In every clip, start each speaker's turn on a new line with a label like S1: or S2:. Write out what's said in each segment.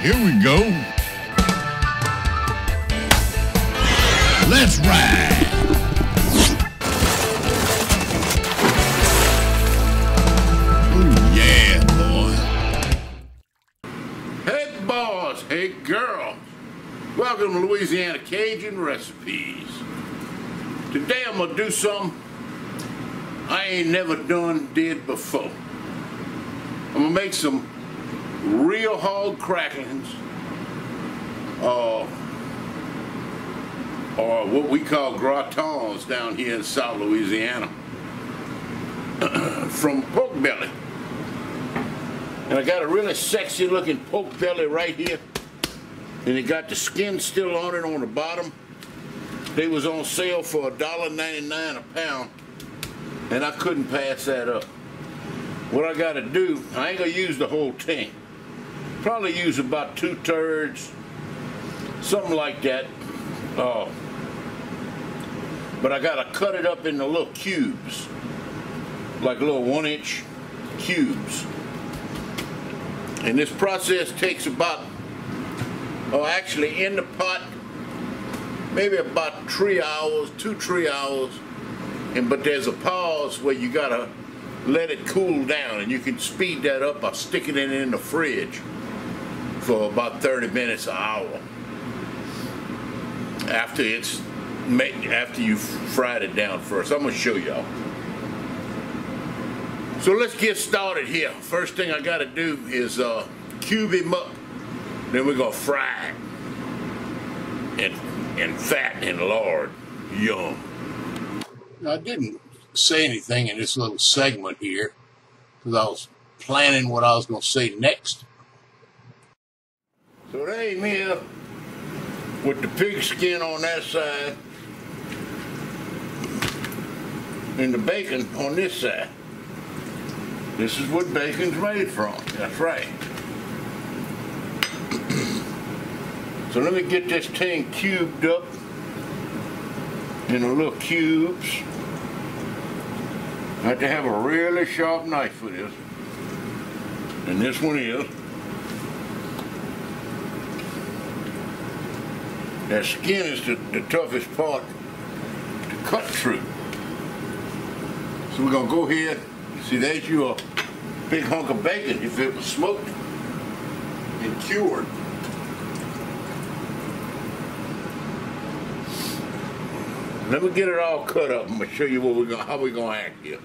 S1: Here we go. Let's ride. Oh, yeah, boy.
S2: Hey, boys. Hey, girls. Welcome to Louisiana Cajun Recipes. Today I'm going to do something I ain't never done did before. I'm going to make some real hog cracklings uh, or what we call gratons down here in South Louisiana from pork belly. And I got a really sexy looking pork belly right here. And it got the skin still on it on the bottom. They was on sale for $1.99 a pound. And I couldn't pass that up. What I gotta do, I ain't gonna use the whole thing. Probably use about two thirds, something like that. Uh, but I gotta cut it up into little cubes, like little one inch cubes. And this process takes about, oh actually in the pot, maybe about three hours, two, three hours. And but there's a pause where you gotta let it cool down and you can speed that up by sticking it in the fridge for about 30 minutes an hour. After it's made after you fried it down first I'm gonna show y'all. So let's get started here. First thing I gotta do is uh, cube him up. Then we're gonna fry it. In, fat and lard yum. I didn't say anything in this little segment here because I was planning what I was going to say next. So there I'm here with the pig skin on that side and the bacon on this side. This is what bacon's made from. That's right. so let me get this thing cubed up into little cubes. I have to have a really sharp knife for this. And this one is. That skin is the, the toughest part to cut through. So we're gonna go ahead, see there's your big hunk of bacon if it was smoked and cured. Let me get it all cut up. I'm gonna show you what we're gonna, how we're gonna act here.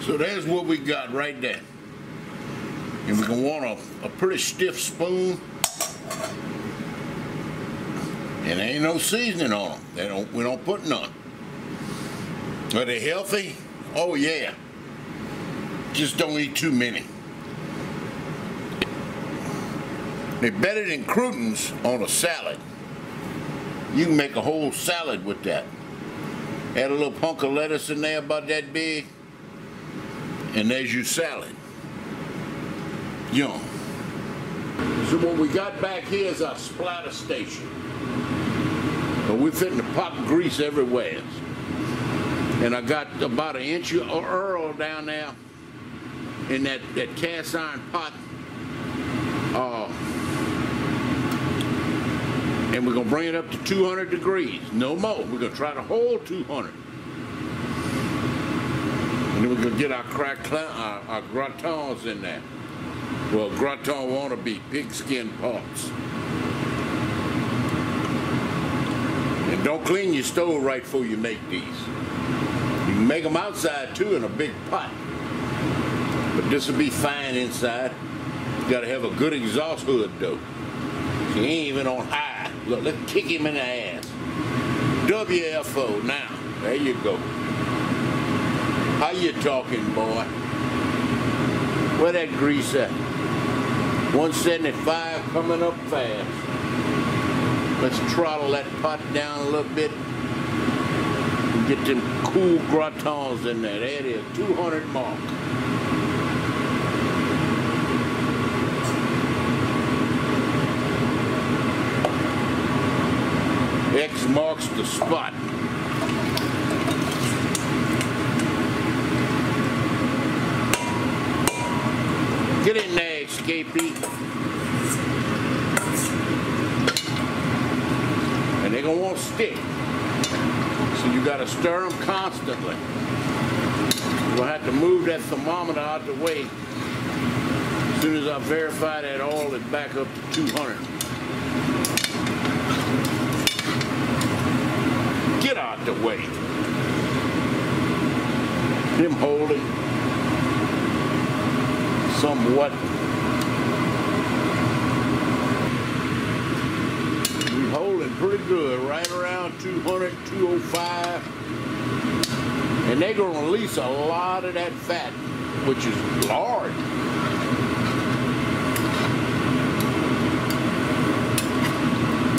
S2: So there's what we got right there. And we're gonna want a, a pretty stiff spoon. And there ain't no seasoning on them. They don't, we don't put none. Are they healthy? Oh yeah. Just don't eat too many. They're better than croutons on a salad. You can make a whole salad with that. Add a little hunk of lettuce in there about that big, and there's your salad. Yum. So what we got back here is our splatter station. And we're fitting to pop grease everywhere. And I got about an inch of Earl down there in that, that cast iron pot. Uh, and we're gonna bring it up to 200 degrees, no more. We're gonna try to hold 200. And then we're gonna get our crack, our, our gratons in there. Well, gratin be pigskin parts. Don't clean your stove right before you make these. You can make them outside too in a big pot. But this will be fine inside. You gotta have a good exhaust hood though. She ain't even on high. Look, let's kick him in the ass. WFO now. There you go. How you talking, boy? Where that grease at? 175 coming up fast. Let's throttle that pot down a little bit. And get them cool gratons in there. There it is, 200 mark. X marks the spot. Get in there, escapee. Don't want to stick. So you got to stir them constantly. We'll have to move that thermometer out the way. As soon as I verify that oil is back up to 200. Get out the way. Him holding somewhat. We holding pretty good, right around 200, 205. And they're going to release a lot of that fat, which is large.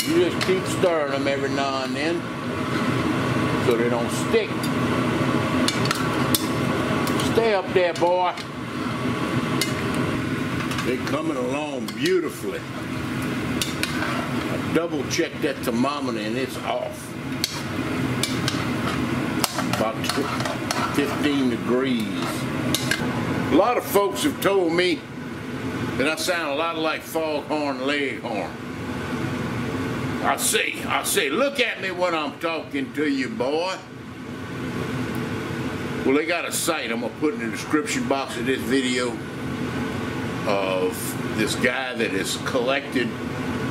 S2: You just keep stirring them every now and then so they don't stick. Stay up there, boy. They're coming along beautifully. Double check that thermometer and it's off. About 15 degrees. A lot of folks have told me that I sound a lot like foghorn leghorn. I say, I say, look at me when I'm talking to you, boy. Well, they got a site I'm gonna put in the description box of this video of this guy that has collected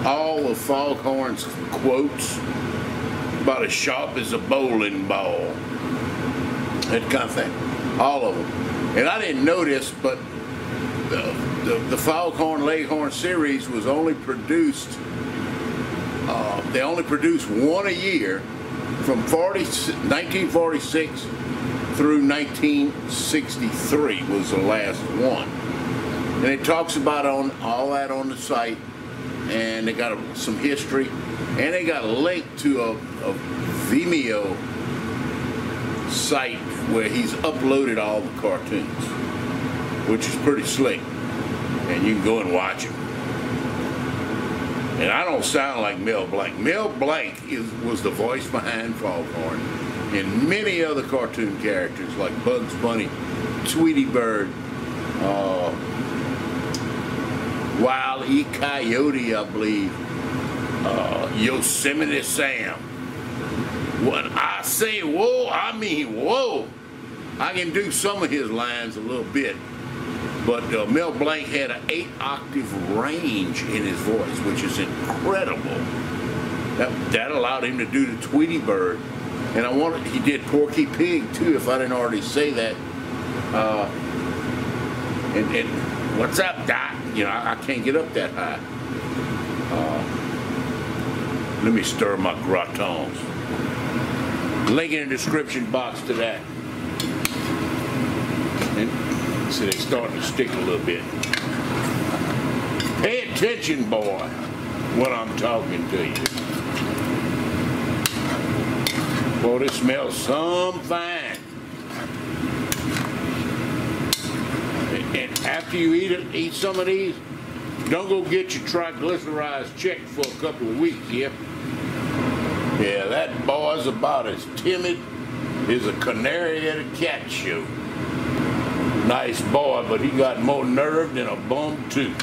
S2: all of Foghorn's quotes about a shop is a bowling ball. That kind of thing. All of them. And I didn't notice, but the, the, the Foghorn Leghorn series was only produced uh, they only produced one a year from 40, 1946 through 1963 was the last one. And it talks about on all that on the site, and they got a, some history, and they got a link to a, a Vimeo site where he's uploaded all the cartoons, which is pretty slick, and you can go and watch them. And I don't sound like Mel Blanc. Mel Blanc is, was the voice behind Foghorn and many other cartoon characters like Bugs Bunny, Tweety Bird, uh, Wile E. Coyote, I believe, uh, Yosemite Sam. When I say whoa, I mean whoa. I can do some of his lines a little bit. But uh, Mel Blanc had an eight octave range in his voice, which is incredible. That, that allowed him to do the Tweety Bird. And I wanted, he did Porky Pig too, if I didn't already say that. Uh, and, and what's up, Doc? You know, I, I can't get up that high. Uh, let me stir my gratons. Link in the description box to that. And see, they're starting to stick a little bit. Pay attention, boy, when I'm talking to you. Boy, this smells some fine. And, and after you eat it, eat some of these, don't go get your triglycerides checked for a couple of weeks, yeah? Yeah, that boy's about as timid as a canary at a cat show. Nice boy, but he got more nerve than a bum tooth.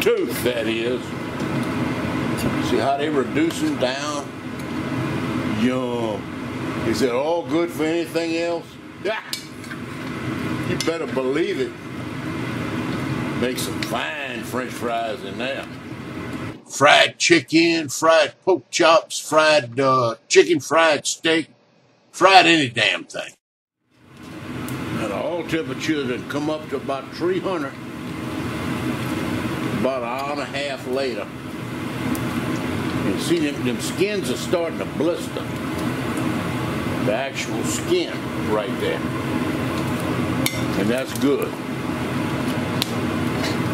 S2: Tooth, that is. See how they reduce him down? Yum. Is it all good for anything else? Yeah. You better believe it. Make some fine french fries in there. Fried chicken, fried pork chops, fried uh, chicken fried steak, fried any damn thing. And all temperatures that come up to about 300 about an hour and a half later. And see, them, them skins are starting to blister. The actual skin right there. And that's good.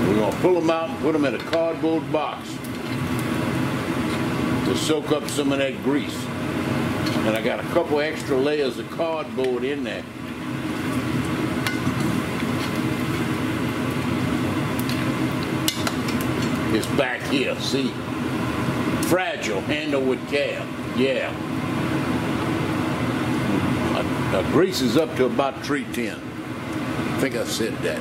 S2: We're going to pull them out and put them in a cardboard box to soak up some of that grease. And I got a couple extra layers of cardboard in there. It's back here, see? Fragile, handle with care. Yeah. Uh, uh, grease is up to about 310. I think I said that.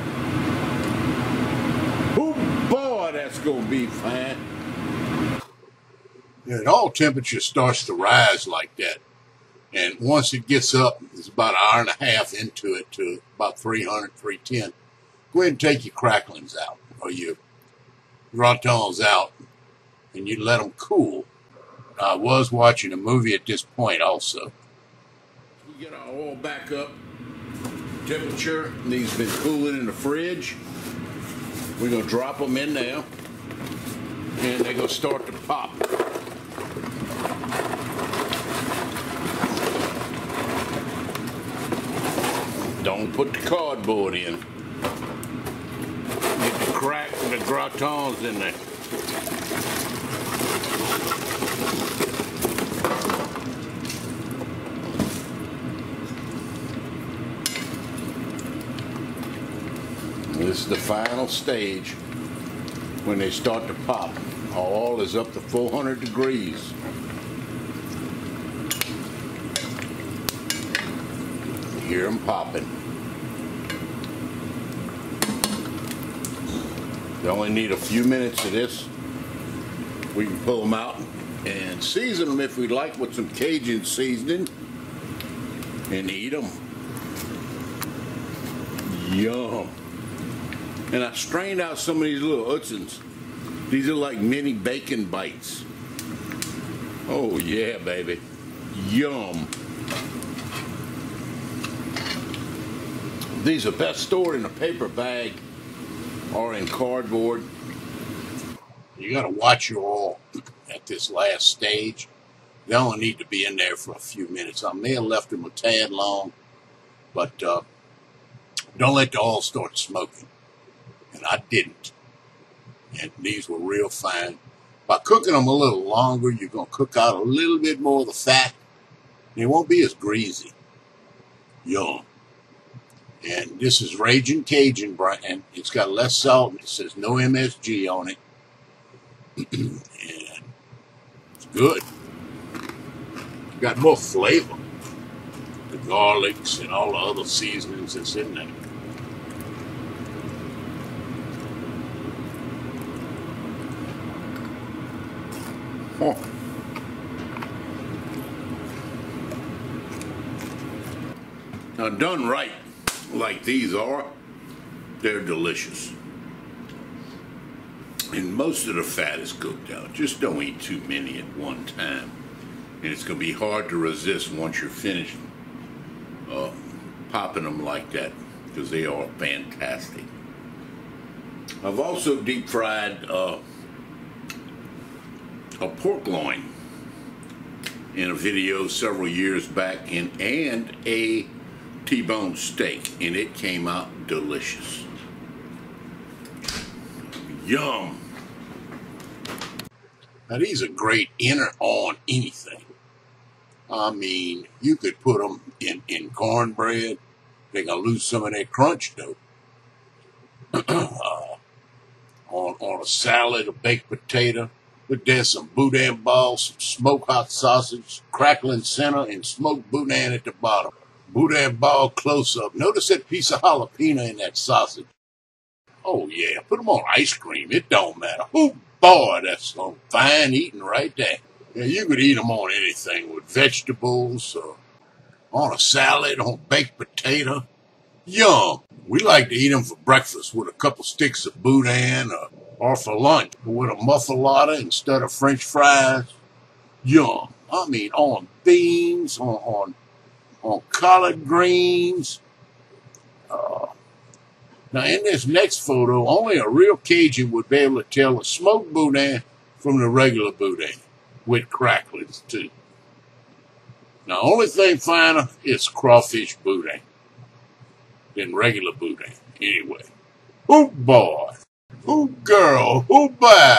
S2: Oh boy, that's gonna be fine.
S3: Know, all temperature starts to rise like that. And once it gets up, it's about an hour and a half into it to about 300, 310. Go ahead and take your cracklings out or your gratons out and you let them cool. I was watching a movie at this point also.
S2: We get our oil back up. Temperature, these been cooling in the fridge. We're gonna drop them in now. And they're gonna start to pop. Don't put the cardboard in. Get the crack and the gratons in there. This is the final stage when they start to pop. All is up to 400 degrees. Hear them popping. You only need a few minutes of this. We can pull them out and season them if we like with some Cajun seasoning and eat them. Yum. And I strained out some of these little Utzens. These are like mini bacon bites. Oh yeah, baby. Yum. These are best stored in a paper bag or in cardboard.
S3: You got to watch your oil at this last stage. They only need to be in there for a few minutes. I may have left them a tad long, but uh, don't let the oil start smoking. And I didn't. And these were real fine. By cooking them a little longer, you're going to cook out a little bit more of the fat. And it won't be as greasy. Yum. And this is Raging Cajun brand. It's got less salt and it says no MSG on it. and it's good. Got more flavor. The garlics and all the other seasonings that's in there.
S2: Now, done right, like these are, they're delicious. And most of the fat is cooked out. Just don't eat too many at one time. And it's going to be hard to resist once you're finished uh, popping them like that because they are fantastic. I've also deep fried uh, a pork loin in a video several years back and, and a T-bone steak and it came out delicious. Yum.
S3: Now these are great in or on anything. I mean, you could put them in, in cornbread. They're going to lose some of their crunch though. uh, on, on a salad, a baked potato. Put there some boudin balls, some smoke hot sausage, crackling center, and smoked boudin at the bottom. Boudin ball close up. Notice that piece of jalapeno in that sausage. Oh yeah, put them on ice cream. It don't matter. Oh boy, that's some fine eating right there. Yeah, you could eat them on anything with vegetables, or on a salad, on baked potato. Yum. We like to eat them for breakfast with a couple sticks of boudin, or, or for lunch with a muffuletta instead of French fries. Yum. I mean, on beans, on on, on collard greens. Uh, now, in this next photo, only a real Cajun would be able to tell a smoked boudin from the regular boudin with cracklings, too. Now, only thing finer is crawfish boudin than regular boudin, anyway. Oh boy, oh girl, oh boy.